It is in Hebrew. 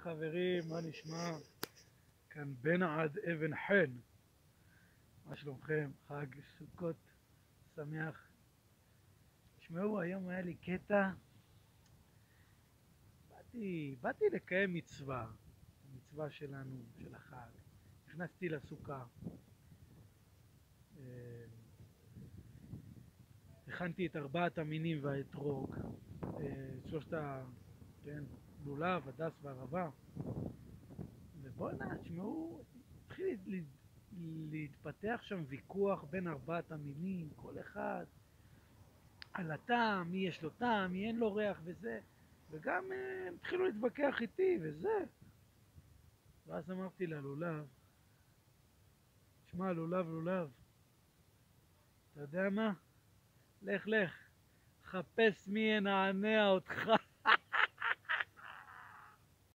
חברים, מה נשמע? כאן עד אבן חן. מה שלומכם? חג סוכות שמח. תשמעו, היום היה לי קטע. באתי, באתי לקיים מצווה, מצווה שלנו, של החג. נכנסתי לסוכה. אה, הכנתי את ארבעת המינים והאתרוג, אה, שלושת ה... לולב, הדס והערבה. ובואנה, תשמעו, התחיל להתפתח שם ויכוח בין ארבעת המינים, כל אחד על הטעם, מי יש לו טעם, מי אין לו ריח וזה, וגם אה, הם התחילו להתווכח איתי וזה. ואז אמרתי ללולב, שמע, לולב, לולב, אתה יודע מה? לך, לך, חפש מי ינענע אותך.